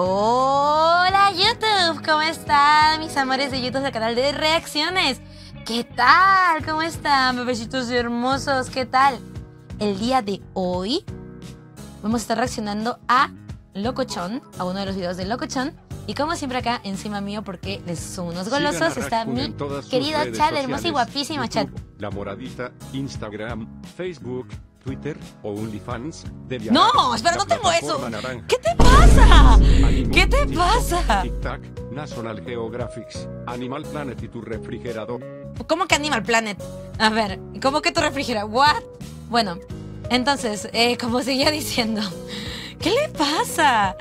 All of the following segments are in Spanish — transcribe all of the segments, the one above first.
Hola YouTube, ¿cómo están mis amores de YouTube del canal de reacciones? ¿Qué tal? ¿Cómo están, bebecitos hermosos? ¿Qué tal? El día de hoy vamos a estar reaccionando a Locochón, a uno de los videos de Locochón. Y como siempre acá encima mío, porque les son unos golosos, está mi querido Chad, hermoso y guapísimo Chad. La Moradita, Instagram, Facebook, Twitter o OnlyFans. No, espera, no tengo eso. ¿Qué te pasa? ¿Qué te pasa? Tic National Geographic, Animal Planet y tu refrigerador. ¿Cómo que Animal Planet? A ver, ¿cómo que tu refrigerador? ¿What? Bueno, entonces, eh, como seguía diciendo, ¿qué le pasa?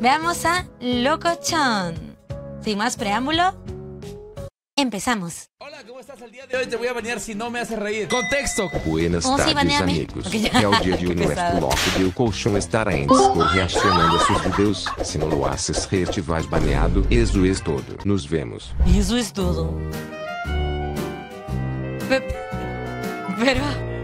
Veamos a Locochón. Sin más preámbulo, empezamos. Hola, ¿cómo estás? El día de hoy te voy a banear si no me haces reír. Contexto. Buenas oh, tardes, amigos. Okay, é o dia de um nuestro bloco de O Colchão estará em Discord reacionando a seus vídeos. Se não lo haces te vais baneado. Isso é todo. Nos vemos. Isso é tudo. Pero...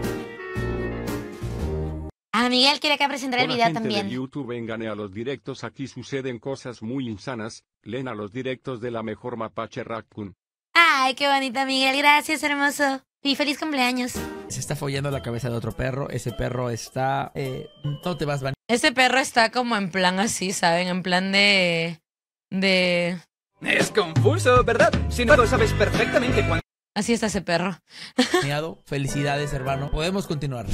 Ah, Miguel quiere que presentar el video gente también. De YouTube vengan a los directos, aquí suceden cosas muy insanas. Leen a los directos de la mejor mapache Raccoon. Ay, qué bonita, Miguel. Gracias, hermoso. Y feliz cumpleaños. Se está follando la cabeza de otro perro. Ese perro está. Eh, no te vas a Ese perro está como en plan así, ¿saben? En plan de. de. Es confuso, ¿verdad? Si no lo sabes perfectamente cuándo. Así está ese perro. Felicidades, hermano. Podemos continuar.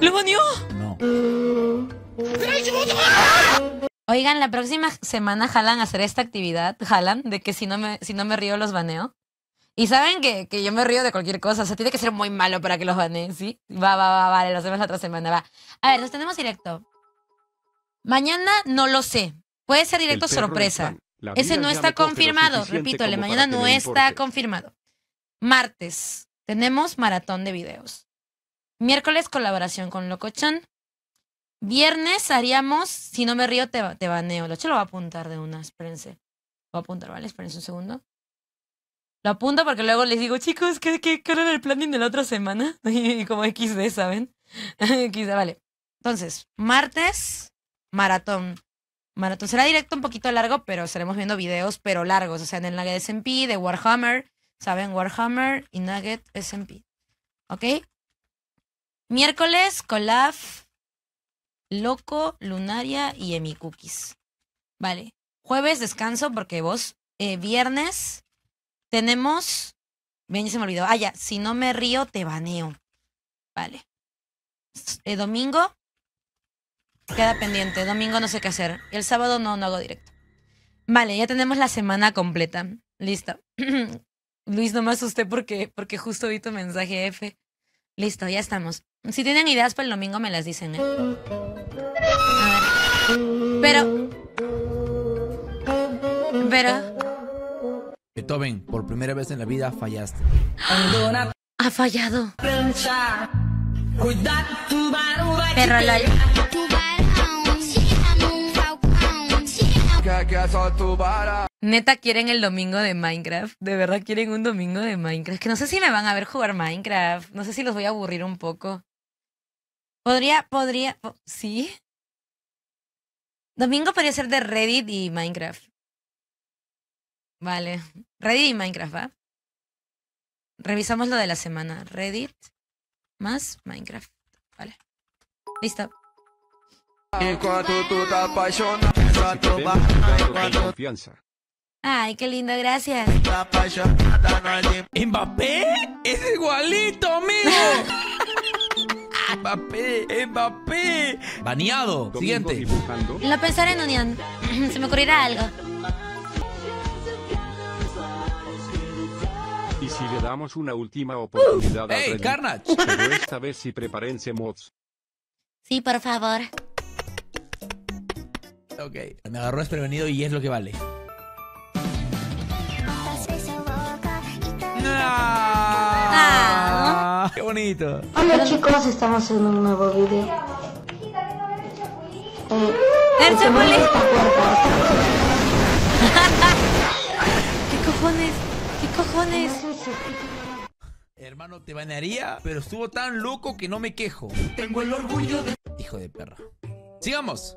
¿Lo baneó? No. Oigan, la próxima semana jalan a hacer esta actividad, jalan, de que si no me, si no me río los baneo. Y saben que, que yo me río de cualquier cosa, o sea, tiene que ser muy malo para que los baneen, ¿sí? Va, va, va, vale, lo hacemos la otra semana, va. A ver, nos tenemos directo. Mañana no lo sé. Puede ser directo sorpresa. Ese no está confirmado, de mañana no está confirmado. Martes, tenemos maratón de videos. Miércoles, colaboración con Locochan. Viernes haríamos, si no me río, te, te baneo. Lo hecho lo voy a apuntar de una, espérense. Lo voy a apuntar, ¿vale? Espérense un segundo. Lo apunto porque luego les digo, chicos, ¿qué, qué, era el planning de la otra semana? Y como XD, ¿saben? XD, vale. Entonces, martes, maratón. Maratón será directo un poquito largo, pero estaremos viendo videos, pero largos. O sea, en el de SMP, de Warhammer, ¿Saben? Warhammer y Nugget SMP. ¿Ok? Miércoles, Colaf, Loco, Lunaria y Emi Cookies. Vale. Jueves, descanso porque vos. Eh, viernes, tenemos. Ya se me olvidó. Ah, ya. Si no me río, te baneo. Vale. Eh, domingo. Queda pendiente. Domingo no sé qué hacer. El sábado no, no hago directo. Vale, ya tenemos la semana completa. Listo. Luis, no me asusté porque, porque justo vi tu mensaje F. Listo, ya estamos. Si tienen ideas para el domingo, me las dicen, ¿eh? A ver. Pero. Pero. Beethoven, por primera vez en la vida fallaste. Ha fallado. Perro LOL. Neta quieren el domingo de Minecraft. De verdad quieren un domingo de Minecraft. Que no sé si me van a ver jugar Minecraft. No sé si los voy a aburrir un poco. Podría, podría. ¿Sí? Domingo podría ser de Reddit y Minecraft. Vale. Reddit y Minecraft, ¿va? Revisamos lo de la semana. Reddit más Minecraft. Vale. Listo. Enquanto tú estás confianza. Ay, qué lindo, gracias. ¿Mbappé? ¡Es igualito, amigo! Mbappé, Mbappé. Baneado. Siguiente. Lo pensaré en unión. Se me ocurrirá algo. Y si le damos una última oportunidad a ¡Hey, Carnage! Pero esta vez sí prepárense mods. Sí, por favor. Ok, me agarró desprevenido y es lo que vale. Ah. ¡Qué bonito! Hola chicos, estamos en un nuevo video. Eh, ¡El Chapulín! ¿Qué cojones? ¿Qué cojones? Hermano, te banearía, pero estuvo tan loco que no me quejo. Tengo el orgullo de... Hijo de perra. Sigamos.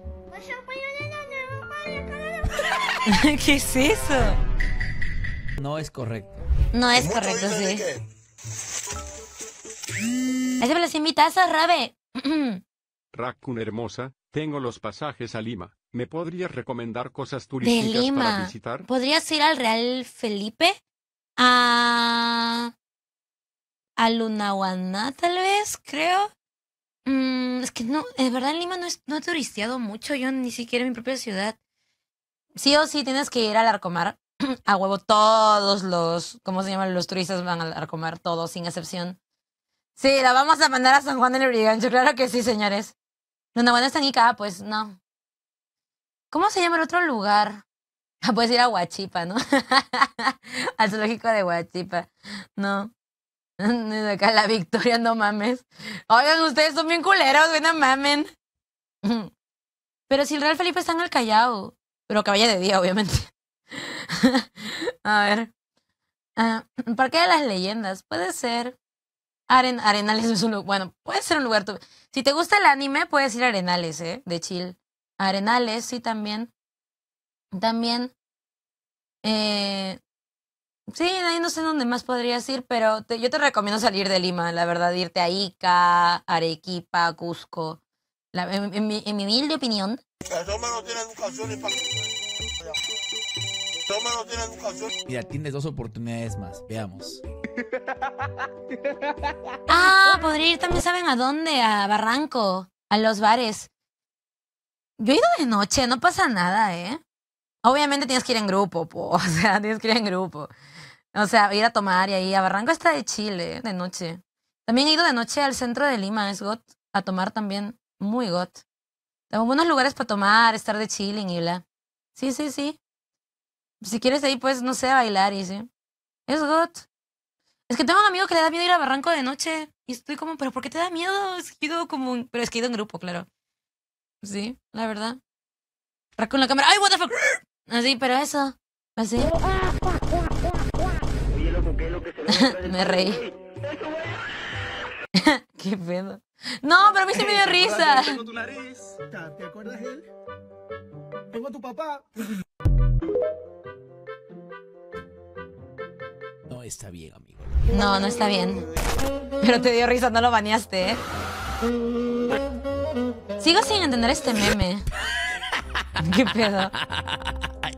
¿Qué es eso? No es correcto. No es correcto, sí. Ese me los invitazos, Rabe. Raccoon hermosa, tengo los pasajes a Lima. ¿Me podrías recomendar cosas De turísticas para Lima. visitar? ¿Podrías ir al Real Felipe? A. A Lunahuaná, tal vez, creo. Mm, es que no, de verdad en Lima no, es, no he turisteado mucho, yo ni siquiera en mi propia ciudad. Sí o sí tienes que ir al Arcomar. A huevo, todos los, ¿cómo se llaman? Los turistas van al Arcomar, todos, sin excepción. Sí, la vamos a mandar a San Juan del Brigancho, claro que sí, señores. Lunahuaná está en pues no. ¿Cómo se llama el otro lugar? Puedes ir a Huachipa, ¿no? Al zoológico de Huachipa. No. De acá la Victoria, no mames. Oigan, ustedes son bien culeros, güey, no mamen. Pero si el Real Felipe está en el Callao. Pero que vaya de día, obviamente. a ver. Ah, Parque de las Leyendas, puede ser. Aren- Arenales es un lugar. Bueno, puede ser un lugar. Si te gusta el anime, puedes ir a Arenales, ¿eh? De chill. Arenales, sí, también. También. Eh, sí, ahí no sé dónde más podrías ir, pero te- yo te recomiendo salir de Lima, la verdad, irte a Ica, Arequipa, Cusco. La- en, mi, en mi humilde opinión, no. Toma no tiene educación. Mira, tienes dos oportunidades más. Veamos. Ah, podría ir también, ¿saben a dónde? A Barranco, a los bares. Yo he ido de noche, no pasa nada, ¿eh? Obviamente tienes que ir en grupo, po. O sea, tienes que ir en grupo. O sea, ir a tomar y ahí. A Barranco está de Chile, de noche. También he ido de noche al centro de Lima, es got. A tomar también, muy got. Tengo buenos lugares para tomar, estar de chilling y bla. Sí, sí, sí. Si quieres ahí, pues, no sé, bailar y sí. Es got. Es que tengo un amigo que le da miedo ir a Barranco de noche. Y estoy como, ¿pero por qué te da miedo? Es que he ido como. un- Pero es que he ido en grupo, claro. Sí, la verdad. Raco en la cámara. ¡Ay, what the fuck! Así, pero eso. Así. me reí. ¿Qué pedo? No, pero a mí sí me dio risa. tu nariz. ¿Te acuerdas de él? Tengo a tu papá. No está bien, amigo. No, no está bien. Pero te dio risa, no lo baneaste, ¿eh? Sigo sin entender este meme. ¿Qué pedo?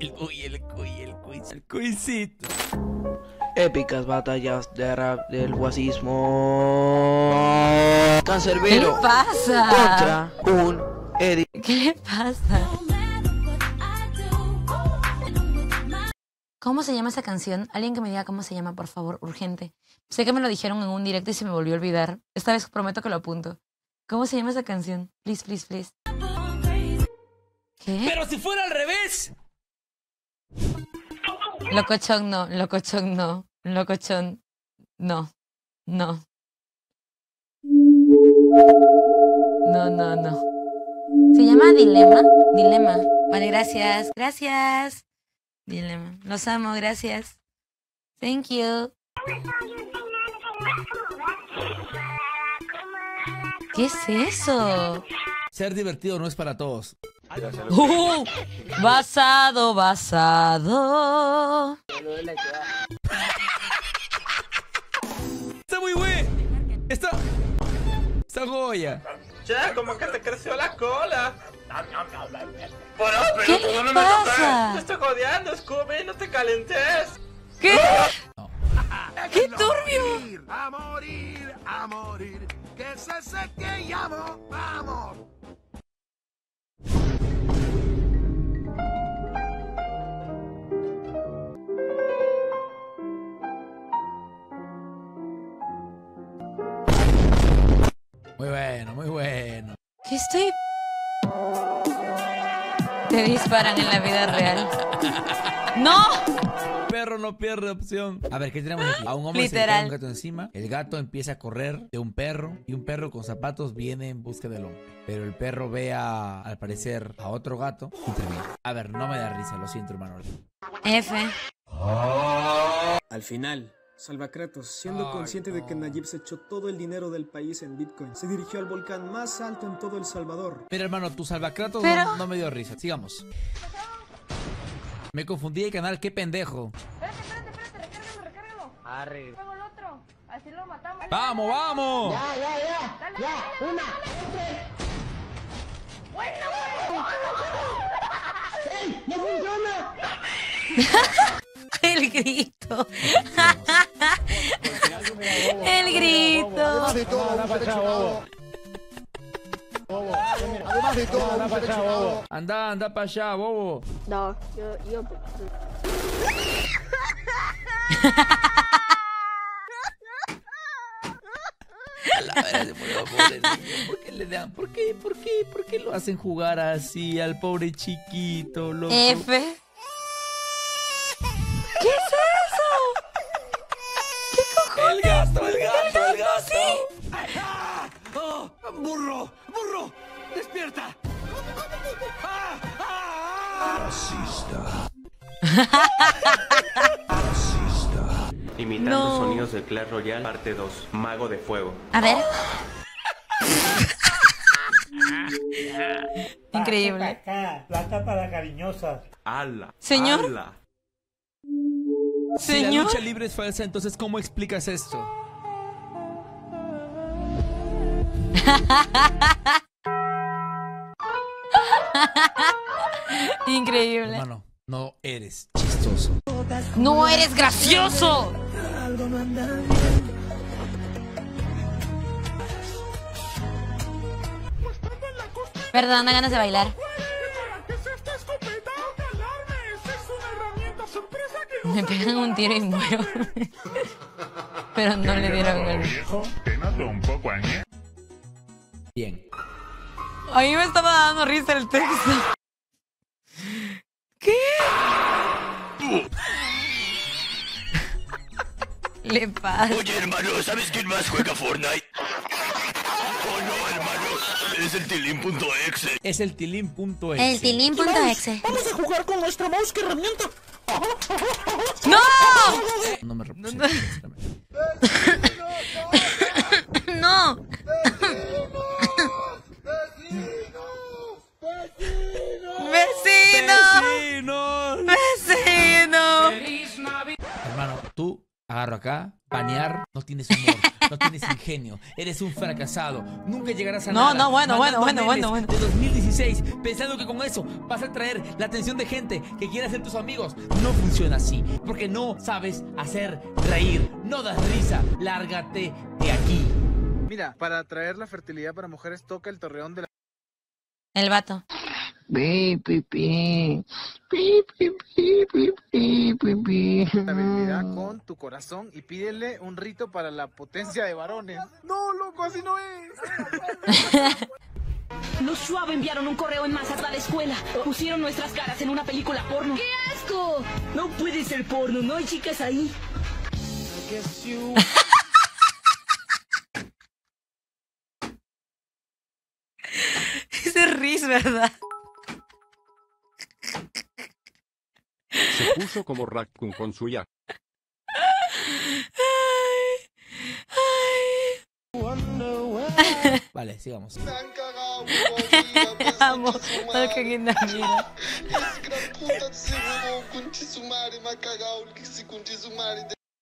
El cuy, el cuy, el cuy, el cuycito. Épicas batallas de rap del guasismo. ¿Qué le Cancerbero pasa? contra un Eddie. ¿Qué le pasa? ¿Cómo se llama esa canción? Alguien que me diga cómo se llama, por favor, urgente. Sé que me lo dijeron en un directo y se me volvió a olvidar. Esta vez prometo que lo apunto. ¿Cómo se llama esa canción? Please, please, please. ¿Qué? Pero si fuera al revés. Locochón no, locochón no, locochón no, no. No, no, no. ¿Se llama Dilema? Dilema. Vale, gracias, gracias. Dilema. Los amo, gracias. Thank you. ¿Qué es eso? Ser divertido no es para todos. Uh, basado, basado. Está muy bueno. Está. Está joya. Che, como que te creció la cola. Pero ¿Qué no me pasa? Te estoy jodiendo, Scooby, no te calentes. ¿Qué? No. ¡Qué turbio! A morir, a morir. Que se seque y amo. Vamos. Muy bueno, muy bueno. ¿Qué estoy...? Te disparan en la vida real. ¡No! Perro no pierde opción. A ver, ¿qué tenemos aquí? A un hombre se le Literal. cae un gato encima. El gato empieza a correr de un perro. Y un perro con zapatos viene en busca del hombre. Pero el perro ve a, al parecer, a otro gato y termina. A ver, no me da risa, lo siento, hermano. F. Al final, Salvacratos, siendo Ay, consciente de que no. Nayib se echó todo el dinero del país en Bitcoin, se dirigió al volcán más alto en todo El Salvador. Mira, hermano, tu salvacratos Pero- no, no me dio risa. Sigamos. Me confundí de canal, qué pendejo. Espérate, espérate, espérate, recárgalo, recárgalo. Arre. Luego el otro. Así lo matamos. ¡Vamos, vamos! Ya, ya, ya. Dale, ya, una. Bueno, ¡Ey! ¡No funciona! El grito. El grito. Además de todo, un seleccionado. Anda, anda para allá, bobo. No, yo, yo. La verdad, se murió, pobre niño. ¿Por qué le dan? ¿Por qué? ¿Por qué? ¿Por qué lo hacen jugar así al pobre chiquito, loco? F. ¿Qué es eso? ¿Qué cojones? ¡El gato, el gato, el gato! ¡Oh! ¡Burro! ¡Burro! ¡Despierta! ¡Ah! ¡Ah! Imitando No. sonidos de Clash Royale, parte 2, Mago de Fuego. A ver. Increíble. Plata para cariñosas. ¡Ala! Señor. ala. Si la Señor. lucha libre es falsa, entonces ¿cómo explicas esto? Increíble. Hermano, no eres chistoso. No eres gracioso. Perdón, da ganas de bailar. Me pegan un tiro y muero. Pero no le dieron el. Bien. A mí me estaba dando risa el texto. ¿Qué? Le pasa. Oye, hermano, ¿sabes quién más juega Fortnite? Oh, no, hermano. Es el tilín.exe. Es el tilín.exe. El tilín.exe. Vamos a jugar con nuestro mouse que herramienta. ¡No! No me representa. ¡No! ¡Vecino! ¡Vecinos! ¡Vecino! Hermano, tú agarro acá, banear, no tienes humor, no tienes ingenio, eres un fracasado, nunca llegarás a No, nada. no, bueno, bueno, mandando bueno, memes bueno, De 2016, pensando que con eso vas a atraer la atención de gente que quiera ser tus amigos. No funciona así, porque no sabes hacer reír, no das risa, lárgate de aquí. Mira, para atraer la fertilidad para mujeres toca el torreón de la El vato. Habilidad con tu corazón y pídele un rito para la potencia de varones. No, loco, así no es. Los Schwab enviaron un correo en masa a la escuela. Pusieron nuestras caras en una película porno. ¡Qué asco! No puede ser porno, no hay chicas ahí. Ese ris, ¿verdad? Se puso como Raccoon con su ya. Vale, sigamos. Amo. Todo que linda mira.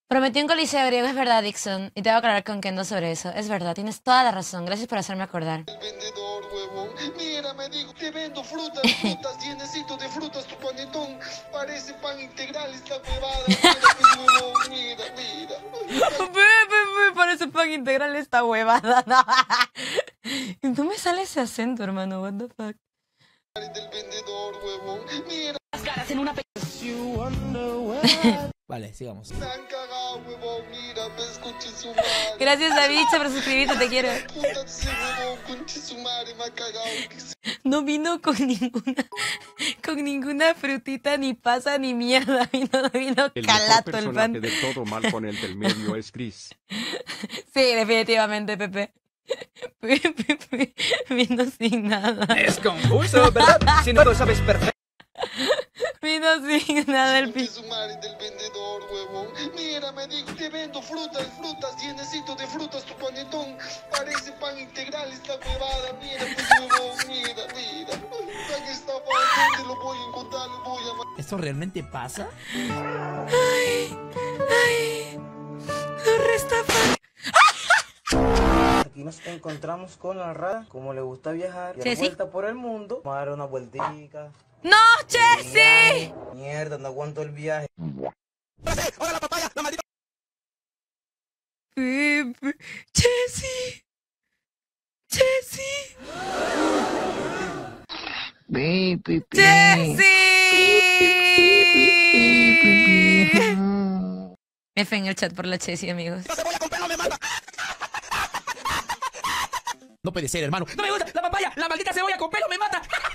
Prometió un coliseo griego, es verdad, Dixon. Y te voy a aclarar con Kendo sobre eso. Es verdad, tienes toda la razón. Gracias por hacerme acordar. Mira, me dijo, te vendo frutas, frutas, Me parece pan integral esta huevada. No. me sale ese acento, hermano. What the fuck. Del vendedor, huevón. Mira, Las caras en una. Vale, sigamos. Gracias, David, por suscribirte, te quiero. No vino con ninguna, con ninguna frutita, ni pasa, ni mierda. Vino, vino El mejor calato el pan. de todo mal con el del medio es Chris. Sí, definitivamente, Pepe. Pepe vino sin nada. Es confuso, ¿verdad? Si no lo sabes perfecto. Vino no, sí, nada pi. su madre del vendedor, huevón. Mira, me dijo, te vendo frutas, frutas, llenecito de frutas, tu panetón. Parece pan integral esta huevada. Mira, pues, huevón, mira, mira. Tan estafado, ¿dónde lo voy a encontrar? Lo voy a... ma- ¿Esto realmente pasa? Ay, ay. Lo restafa. Aquí nos encontramos con la rada, como le gusta viajar, y dar Ceci. vuelta por el mundo, vamos a dar una vueltica. ¡No, Chessy! Mierda, no aguanto el viaje. Pip, Chessy. Chessy. Chessy. F en el chat por la Chessy, amigos. No puede ser, hermano. ¡No me gusta! ¡La papaya! ¡La maldita cebolla con pelo me mata!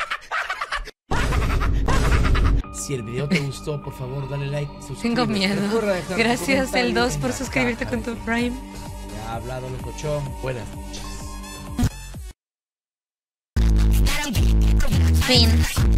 Si el video te gustó, por favor, dale like. Tengo miedo. Gracias, el comentario 2, en por suscribirte con tu Prime. Ya ha hablado locochón. Buenas noches. Fin.